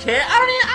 care? I don't